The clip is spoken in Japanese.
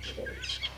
です。